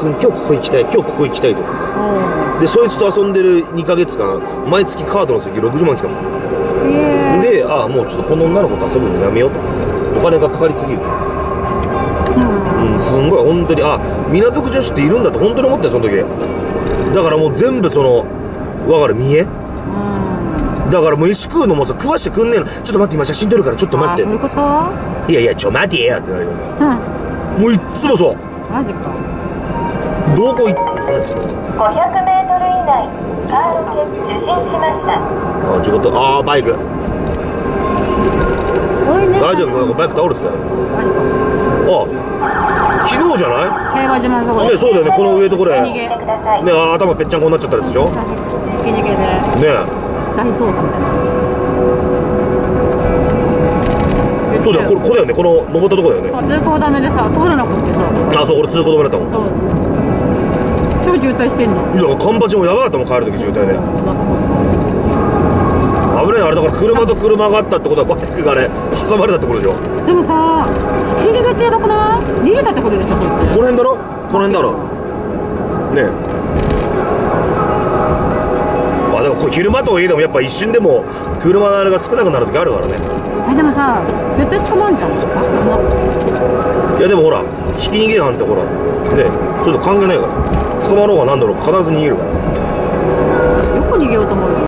君今日ここ行きたい今日ここ行きたいとかさ。でそいつと遊んでる2ヶ月間毎月カードの席60万来たもん。でああもうちょっとこの女の子と遊ぶのやめようと。お金がかかりすぎる。うん。すんごい本当にあ港区女子っているんだって本当に思ったよその時。だからもう全部そのわかる見えだからもう飯食うのもさ食わしてくんねえの。ちょっと待って今写真撮るからちょっと待って。あそういうこと？いやいやちょ待てよってなるよね。うん。もういっつもそう。マジかどこ行っ500メートル以内カード券受信しました。あちょっとあーバイク。大丈夫？なんかバイク倒れてたよ。あ昨日じゃな平和島のとこいで。ねそうだよね。この上とこれね頭ぺっちゃんこになっちゃったやつでしょ？ね逃げ逃げで。大捜査みたいなそうだよ。これここだよね。この登ったとこだよね。さ通行ダメでさ通れなくってさ。あそうこれ通行止めだったもんそう超渋滞してんの？いやカンパチもやばかったもん帰る時渋滞で。危ないあれだから車と車があったってことはバイクがね挟まれたってことでしょ。こでもさひき逃げってやばくない？逃げたってことでしょこの辺だろ？この辺だろ。ねえ。まあでもこれ昼間とはいえでもやっぱ一瞬でも車のあれが少なくなる時あるからね。えでもさ絶対捕まんじゃん。バカな。いやでもほらひき逃げ犯ってほらねそういうの関係ないから捕まろうが何だろう必ず逃げるから。よく逃げようと思うよ